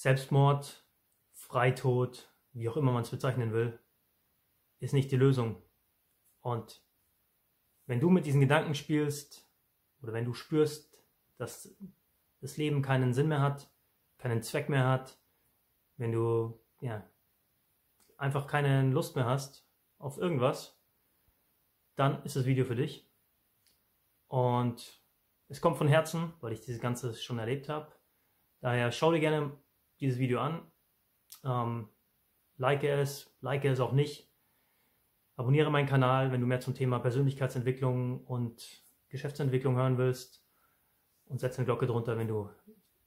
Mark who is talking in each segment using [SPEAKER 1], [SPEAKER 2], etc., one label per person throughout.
[SPEAKER 1] Selbstmord, Freitod, wie auch immer man es bezeichnen will, ist nicht die Lösung. Und wenn du mit diesen Gedanken spielst oder wenn du spürst, dass das Leben keinen Sinn mehr hat, keinen Zweck mehr hat, wenn du ja, einfach keine Lust mehr hast auf irgendwas, dann ist das Video für dich. Und es kommt von Herzen, weil ich dieses Ganze schon erlebt habe. Daher schau dir gerne dieses Video an. Ähm, like es, like es auch nicht. Abonniere meinen Kanal, wenn du mehr zum Thema Persönlichkeitsentwicklung und Geschäftsentwicklung hören willst. Und setze eine Glocke drunter, wenn du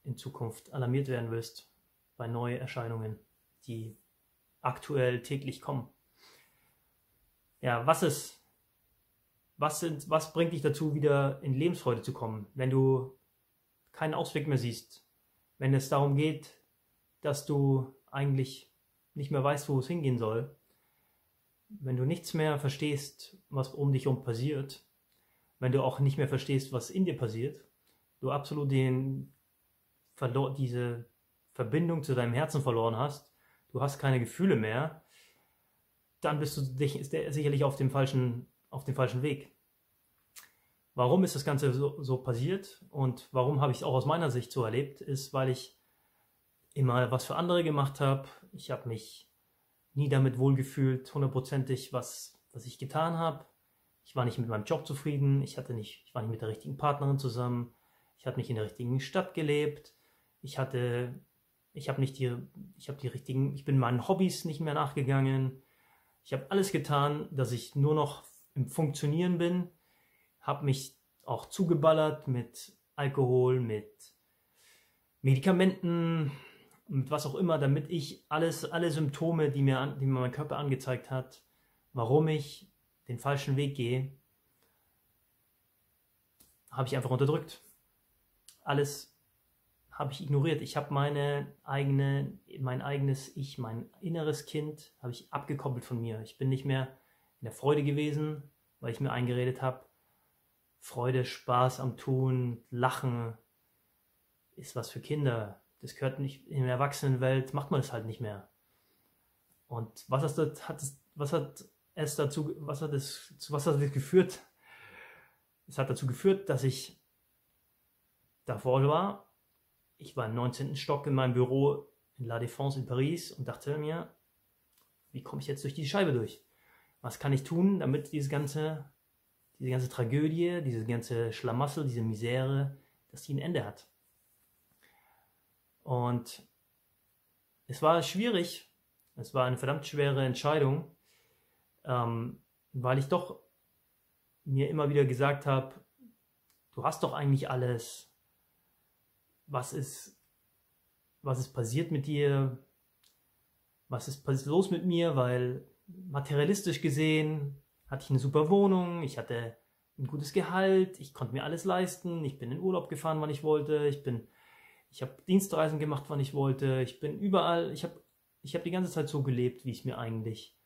[SPEAKER 1] in Zukunft alarmiert werden willst bei Neuerscheinungen, die aktuell täglich kommen. Ja, was ist, was sind, was bringt dich dazu, wieder in Lebensfreude zu kommen, wenn du keinen Ausweg mehr siehst, wenn es darum geht, dass du eigentlich nicht mehr weißt, wo es hingehen soll, wenn du nichts mehr verstehst, was um dich herum passiert, wenn du auch nicht mehr verstehst, was in dir passiert, du absolut den, diese Verbindung zu deinem Herzen verloren hast, du hast keine Gefühle mehr, dann bist du sicherlich auf dem falschen, auf dem falschen Weg. Warum ist das Ganze so, so passiert und warum habe ich es auch aus meiner Sicht so erlebt, ist, weil ich immer was für andere gemacht habe. Ich habe mich nie damit wohlgefühlt, hundertprozentig, was, was ich getan habe. Ich war nicht mit meinem Job zufrieden, ich hatte nicht, ich war nicht mit der richtigen Partnerin zusammen, ich habe nicht in der richtigen Stadt gelebt, ich hatte, ich habe nicht die, ich habe die richtigen, ich bin meinen Hobbys nicht mehr nachgegangen. Ich habe alles getan, dass ich nur noch im Funktionieren bin, habe mich auch zugeballert mit Alkohol, mit Medikamenten, mit was auch immer, damit ich alles, alle Symptome, die mir, die mir mein Körper angezeigt hat, warum ich den falschen Weg gehe, habe ich einfach unterdrückt. Alles habe ich ignoriert. Ich habe meine eigene, mein eigenes Ich, mein inneres Kind, habe ich abgekoppelt von mir. Ich bin nicht mehr in der Freude gewesen, weil ich mir eingeredet habe, Freude, Spaß am Tun, Lachen ist was für Kinder das gehört nicht, in der Erwachsenenwelt macht man das halt nicht mehr. Und was hat, das, hat es, was hat es dazu, was hat es, was hat es geführt? Es hat dazu geführt, dass ich davor war. Ich war im 19. Stock in meinem Büro in La Défense in Paris und dachte mir, wie komme ich jetzt durch die Scheibe durch? Was kann ich tun, damit diese ganze, diese ganze Tragödie, diese ganze Schlamassel, diese Misere, dass die ein Ende hat? Und es war schwierig, es war eine verdammt schwere Entscheidung, ähm, weil ich doch mir immer wieder gesagt habe, du hast doch eigentlich alles, was ist, was ist passiert mit dir, was ist los mit mir, weil materialistisch gesehen hatte ich eine super Wohnung, ich hatte ein gutes Gehalt, ich konnte mir alles leisten, ich bin in Urlaub gefahren, wann ich wollte, ich bin ich habe Dienstreisen gemacht, wann ich wollte. Ich bin überall. Ich habe ich hab die ganze Zeit so gelebt, wie es mir eigentlich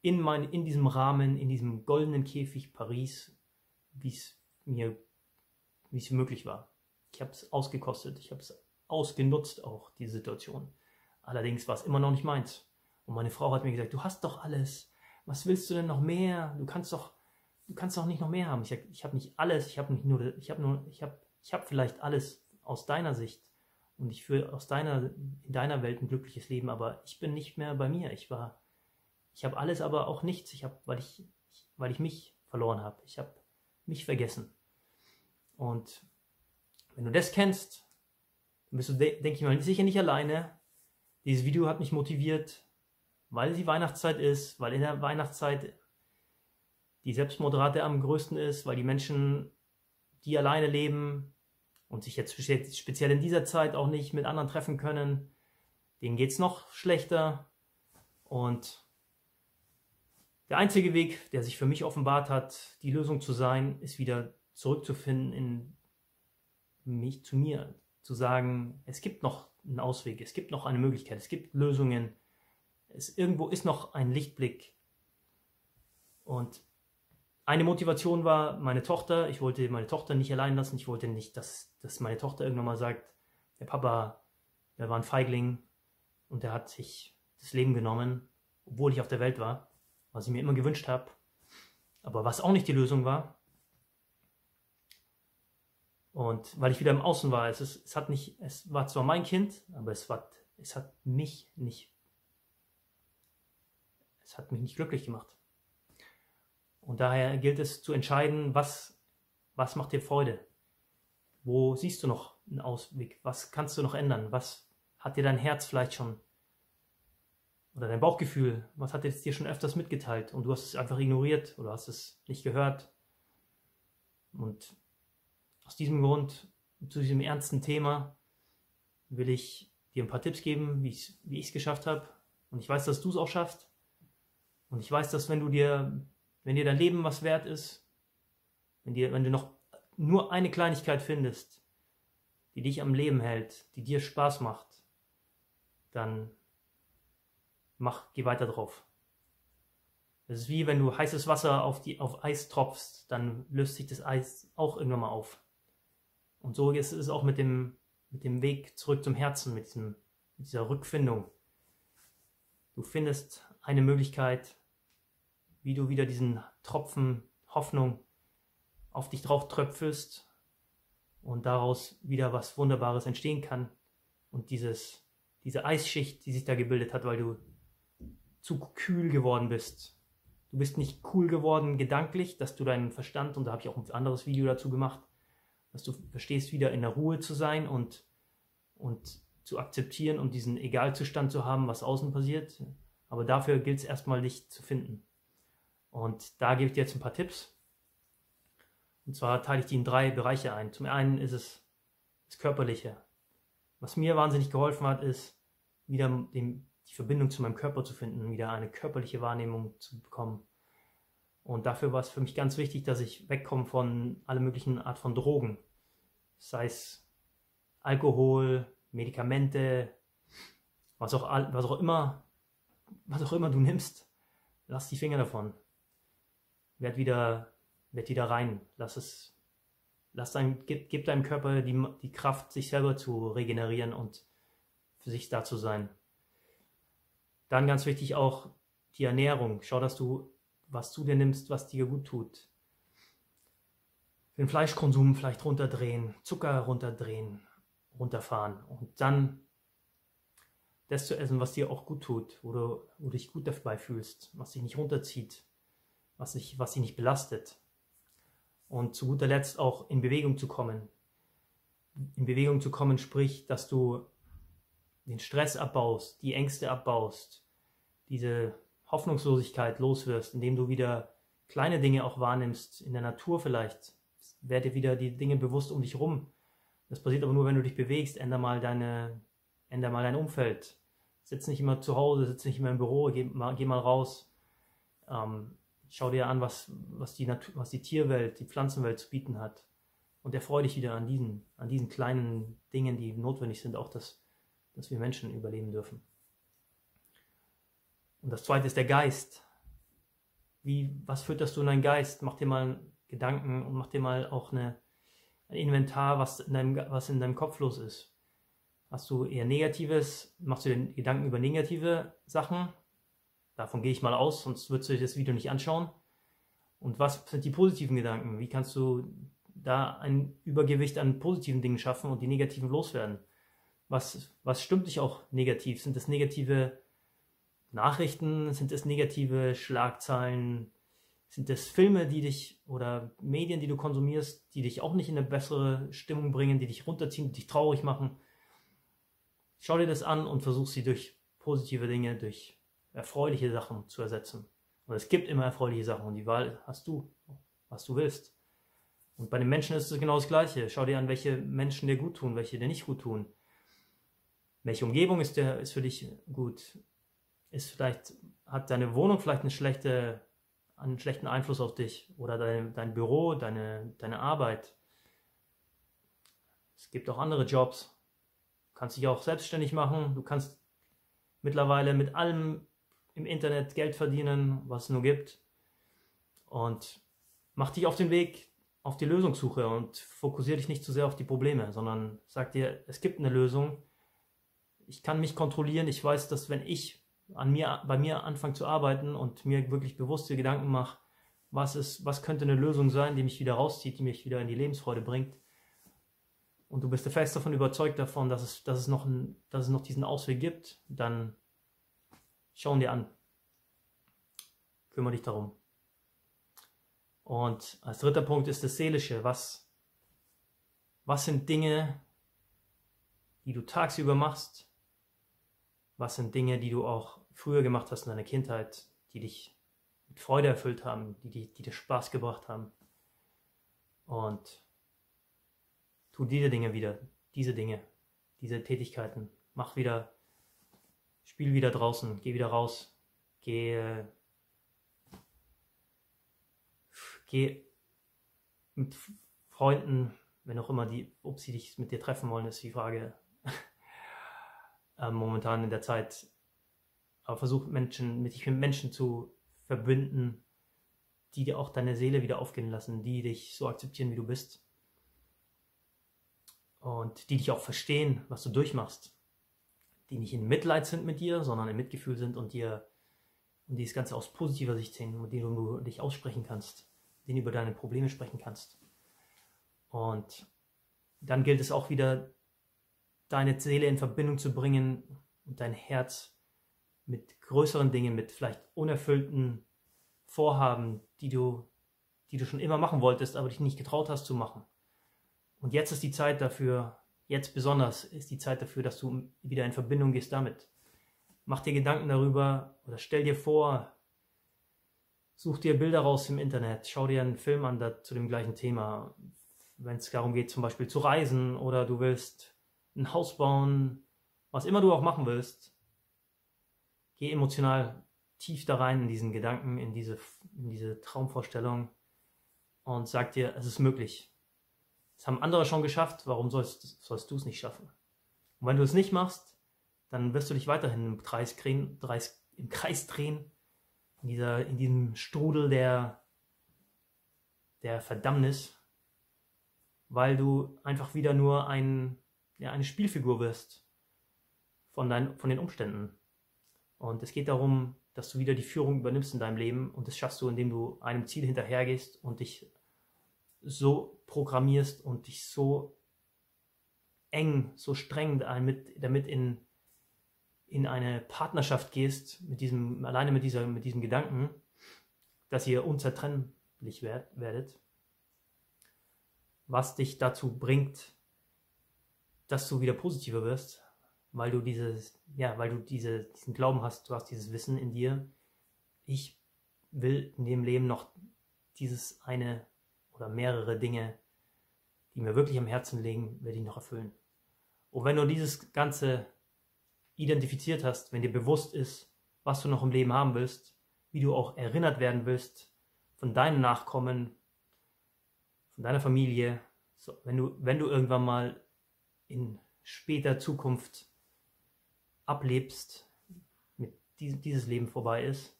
[SPEAKER 1] in, mein, in diesem Rahmen, in diesem goldenen Käfig Paris, wie es mir, wie es möglich war. Ich habe es ausgekostet. Ich habe es ausgenutzt auch, diese Situation. Allerdings war es immer noch nicht meins. Und meine Frau hat mir gesagt, du hast doch alles. Was willst du denn noch mehr? Du kannst doch, du kannst doch nicht noch mehr haben. Ich, ich habe nicht alles. Ich habe nicht nur, ich habe nur, ich habe, ich habe vielleicht alles aus deiner Sicht und ich führe aus deiner, in deiner Welt ein glückliches Leben, aber ich bin nicht mehr bei mir. Ich war, ich habe alles, aber auch nichts. Ich habe, weil ich, weil ich mich verloren habe. Ich habe mich vergessen. Und wenn du das kennst, dann bist du, denke ich mal, sicher nicht alleine. Dieses Video hat mich motiviert, weil die Weihnachtszeit ist, weil in der Weihnachtszeit die Selbstmordrate am größten ist, weil die Menschen, die alleine leben, und sich jetzt speziell in dieser Zeit auch nicht mit anderen treffen können, denen geht es noch schlechter. Und der einzige Weg, der sich für mich offenbart hat, die Lösung zu sein, ist wieder zurückzufinden in mich zu mir, zu sagen, es gibt noch einen Ausweg, es gibt noch eine Möglichkeit, es gibt Lösungen, es irgendwo ist noch ein Lichtblick. Und eine Motivation war meine Tochter. Ich wollte meine Tochter nicht allein lassen. Ich wollte nicht, dass, dass meine Tochter irgendwann mal sagt, der Papa der war ein Feigling und der hat sich das Leben genommen, obwohl ich auf der Welt war, was ich mir immer gewünscht habe. Aber was auch nicht die Lösung war. Und weil ich wieder im Außen war, es, ist, es hat nicht, es war zwar mein Kind, aber es war, es hat mich nicht, es hat mich nicht glücklich gemacht. Und daher gilt es zu entscheiden, was, was macht dir Freude? Wo siehst du noch einen Ausweg? Was kannst du noch ändern? Was hat dir dein Herz vielleicht schon oder dein Bauchgefühl, was hat es dir schon öfters mitgeteilt und du hast es einfach ignoriert oder hast es nicht gehört? Und aus diesem Grund, zu diesem ernsten Thema, will ich dir ein paar Tipps geben, wie ich es geschafft habe. Und ich weiß, dass du es auch schaffst. Und ich weiß, dass wenn du dir wenn dir dein Leben was wert ist, wenn, dir, wenn du noch nur eine Kleinigkeit findest, die dich am Leben hält, die dir Spaß macht, dann mach, geh weiter drauf. Es ist wie wenn du heißes Wasser auf, die, auf Eis tropfst, dann löst sich das Eis auch irgendwann mal auf. Und so ist es auch mit dem, mit dem Weg zurück zum Herzen, mit, diesem, mit dieser Rückfindung. Du findest eine Möglichkeit, wie du wieder diesen Tropfen Hoffnung auf dich drauf tröpfelst und daraus wieder was Wunderbares entstehen kann. Und dieses, diese Eisschicht, die sich da gebildet hat, weil du zu kühl geworden bist. Du bist nicht cool geworden gedanklich, dass du deinen Verstand, und da habe ich auch ein anderes Video dazu gemacht, dass du verstehst, wieder in der Ruhe zu sein und, und zu akzeptieren und diesen Egalzustand zu haben, was außen passiert. Aber dafür gilt es erstmal, dich zu finden. Und da gebe ich dir jetzt ein paar Tipps. Und zwar teile ich die in drei Bereiche ein. Zum einen ist es das Körperliche. Was mir wahnsinnig geholfen hat, ist, wieder den, die Verbindung zu meinem Körper zu finden, wieder eine körperliche Wahrnehmung zu bekommen. Und dafür war es für mich ganz wichtig, dass ich wegkomme von alle möglichen Art von Drogen. Sei es Alkohol, Medikamente, was auch, was auch immer, was auch immer du nimmst. Lass die Finger davon werd wieder, werd wieder rein. Lass es, lass dein, gib, gib deinem Körper die, die Kraft, sich selber zu regenerieren und für sich da zu sein. Dann ganz wichtig auch die Ernährung. Schau, dass du was zu dir nimmst, was dir gut tut. Den Fleischkonsum vielleicht runterdrehen, Zucker runterdrehen, runterfahren und dann das zu essen, was dir auch gut tut, wo du, wo du dich gut dabei fühlst, was dich nicht runterzieht was sich, was sie nicht belastet. Und zu guter Letzt auch in Bewegung zu kommen. In Bewegung zu kommen, sprich, dass du den Stress abbaust, die Ängste abbaust, diese Hoffnungslosigkeit loswirst, indem du wieder kleine Dinge auch wahrnimmst, in der Natur vielleicht. Werde wieder die Dinge bewusst um dich rum. Das passiert aber nur, wenn du dich bewegst. Änder mal deine, änder mal dein Umfeld. Sitz nicht immer zu Hause, sitz nicht immer im Büro, geh mal, geh mal raus. Ähm, Schau dir an, was, was, die Natur, was die Tierwelt, die Pflanzenwelt zu bieten hat. Und erfreue dich wieder an diesen, an diesen kleinen Dingen, die notwendig sind, auch dass, dass wir Menschen überleben dürfen. Und das zweite ist der Geist. Wie, was fütterst du in deinen Geist? Mach dir mal Gedanken und mach dir mal auch eine, ein Inventar, was in, deinem, was in deinem Kopf los ist. Hast du eher Negatives? Machst du dir Gedanken über negative Sachen? Davon gehe ich mal aus, sonst würdest du dir das Video nicht anschauen. Und was sind die positiven Gedanken? Wie kannst du da ein Übergewicht an positiven Dingen schaffen und die negativen loswerden? Was, was stimmt dich auch negativ? Sind das negative Nachrichten? Sind das negative Schlagzeilen? Sind das Filme, die dich oder Medien, die du konsumierst, die dich auch nicht in eine bessere Stimmung bringen, die dich runterziehen, die dich traurig machen? Schau dir das an und versuch sie durch positive Dinge, durch erfreuliche Sachen zu ersetzen. Und es gibt immer erfreuliche Sachen und die Wahl hast du, was du willst. Und bei den Menschen ist es genau das Gleiche. Schau dir an, welche Menschen dir gut tun, welche dir nicht gut tun. Welche Umgebung ist, der, ist für dich gut? Ist vielleicht, hat deine Wohnung vielleicht eine schlechte, einen schlechten Einfluss auf dich? Oder dein, dein Büro, deine, deine Arbeit? Es gibt auch andere Jobs. Du kannst dich auch selbstständig machen. Du kannst mittlerweile mit allem im Internet Geld verdienen, was es nur gibt. Und mach dich auf den Weg auf die Lösungssuche und fokussiere dich nicht zu sehr auf die Probleme, sondern sag dir, es gibt eine Lösung. ich kann mich kontrollieren. Ich weiß, dass wenn ich an mir, bei mir anfange zu arbeiten und mir wirklich bewusste Gedanken mache, was ist, was könnte eine Lösung sein, die mich wieder rauszieht, die mich wieder in die Lebensfreude bringt. Und du bist fest davon überzeugt davon, dass es, dass es, noch, dass es noch diesen Ausweg gibt, dann schau ihn dir an. Kümmere dich darum. Und als dritter Punkt ist das Seelische. Was, was sind Dinge, die du tagsüber machst? Was sind Dinge, die du auch früher gemacht hast in deiner Kindheit, die dich mit Freude erfüllt haben, die, die, die dir Spaß gebracht haben? Und tu diese Dinge wieder, diese Dinge, diese Tätigkeiten. Mach wieder, spiel wieder draußen, geh wieder raus, geh, geh mit Freunden, wenn auch immer die, ob sie dich mit dir treffen wollen, ist die Frage. Äh, momentan in der Zeit. Aber versuch Menschen, mit dich mit Menschen zu verbinden, die dir auch deine Seele wieder aufgehen lassen, die dich so akzeptieren, wie du bist. Und die dich auch verstehen, was du durchmachst, die nicht in Mitleid sind mit dir, sondern in Mitgefühl sind und dir und die das Ganze aus positiver Sicht sehen, mit denen du dich aussprechen kannst, denen über deine Probleme sprechen kannst. Und dann gilt es auch wieder, deine Seele in Verbindung zu bringen und dein Herz mit größeren Dingen, mit vielleicht unerfüllten Vorhaben, die du, die du schon immer machen wolltest, aber dich nicht getraut hast zu machen. Und jetzt ist die Zeit dafür, jetzt besonders ist die Zeit dafür, dass du wieder in Verbindung gehst damit. Mach dir Gedanken darüber oder stell dir vor, such dir Bilder raus im Internet, schau dir einen Film an da, zu dem gleichen Thema. Wenn es darum geht, zum Beispiel zu reisen oder du willst ein Haus bauen, was immer du auch machen willst, geh emotional tief da rein in diesen Gedanken, in diese, in diese Traumvorstellung und sag dir, es ist möglich. Das haben andere schon geschafft, warum sollst, sollst du es nicht schaffen? Und wenn du es nicht machst, dann wirst du dich weiterhin im Kreis, drehen, im Kreis drehen, in, dieser, in diesem Strudel der, der Verdammnis, weil du einfach wieder nur ein, ja, eine Spielfigur wirst von, dein, von den Umständen. Und es geht darum, dass du wieder die Führung übernimmst in deinem Leben und das schaffst du, indem du einem Ziel hinterhergehst und dich so programmierst und dich so eng, so streng damit, damit in, in eine Partnerschaft gehst, mit diesem, alleine mit, dieser, mit diesem Gedanken, dass ihr unzertrennlich werdet, was dich dazu bringt, dass du wieder positiver wirst, weil du dieses, ja, weil du diese, diesen Glauben hast, du hast dieses Wissen in dir, ich will in dem Leben noch dieses eine oder mehrere Dinge, die mir wirklich am Herzen liegen, werde ich noch erfüllen. Und wenn du dieses Ganze identifiziert hast, wenn dir bewusst ist, was du noch im Leben haben willst, wie du auch erinnert werden willst von deinen Nachkommen, von deiner Familie, so, wenn, du, wenn du irgendwann mal in später Zukunft ablebst, mit dieses Leben vorbei ist,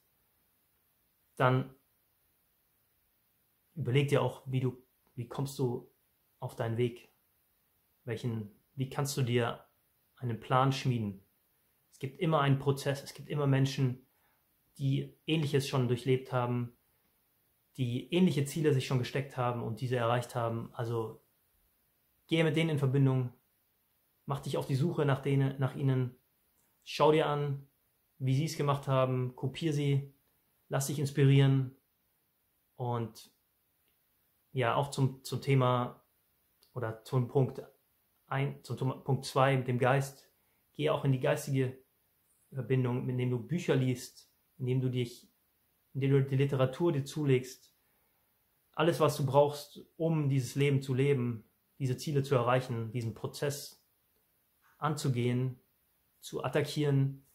[SPEAKER 1] dann überleg dir auch, wie du, wie kommst du auf deinen Weg? Welchen, wie kannst du dir einen Plan schmieden? Es gibt immer einen Prozess, es gibt immer Menschen, die Ähnliches schon durchlebt haben, die ähnliche Ziele sich schon gesteckt haben und diese erreicht haben. Also gehe mit denen in Verbindung, mach dich auf die Suche nach, denen, nach ihnen, schau dir an, wie sie es gemacht haben, kopier sie, lass dich inspirieren und ja auch zum, zum Thema oder zum Punkt ein, zum Punkt 2 mit dem Geist, geh auch in die geistige Verbindung, indem du Bücher liest, indem du dich, indem du die Literatur dir zulegst, alles, was du brauchst, um dieses Leben zu leben, diese Ziele zu erreichen, diesen Prozess anzugehen, zu attackieren,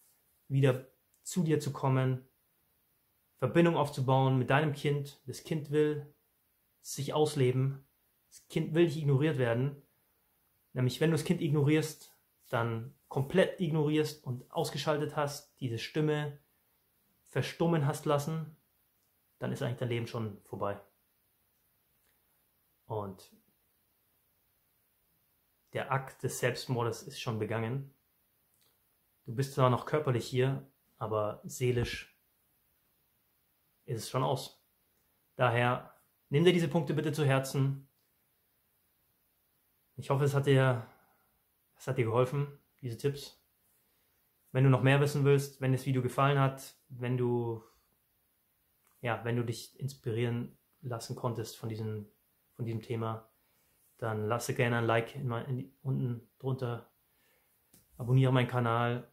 [SPEAKER 1] wieder zu dir zu kommen, Verbindung aufzubauen mit deinem Kind. Das Kind will sich ausleben. Das Kind will nicht ignoriert werden. Nämlich, wenn du das Kind ignorierst, dann komplett ignorierst und ausgeschaltet hast, diese Stimme verstummen hast lassen, dann ist eigentlich dein Leben schon vorbei. Und der Akt des Selbstmordes ist schon begangen. Du bist zwar noch körperlich hier, aber seelisch ist es schon aus. Daher nimm dir diese Punkte bitte zu Herzen. Ich hoffe, es hat dir, es hat dir geholfen, diese Tipps. Wenn du noch mehr wissen willst, wenn das Video gefallen hat, wenn du, ja, wenn du dich inspirieren lassen konntest von diesem, von diesem Thema, dann lasse gerne ein Like in mein, in unten drunter, abonniere meinen Kanal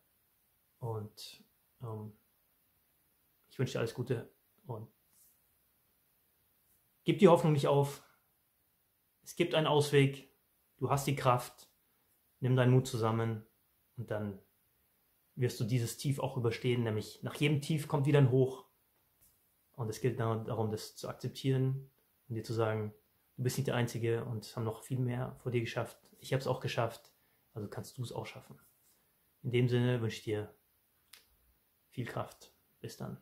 [SPEAKER 1] und ähm, ich wünsche dir alles Gute und gib die Hoffnung nicht auf. Es gibt einen Ausweg. Du hast die Kraft. Nimm deinen Mut zusammen und dann wirst du dieses Tief auch überstehen. Nämlich nach jedem Tief kommt wieder ein Hoch. Und es gilt darum, das zu akzeptieren und dir zu sagen, du bist nicht der Einzige und es haben noch viel mehr vor dir geschafft. Ich habe es auch geschafft, also kannst du es auch schaffen. In dem Sinne wünsche ich dir viel Kraft. Bis dann.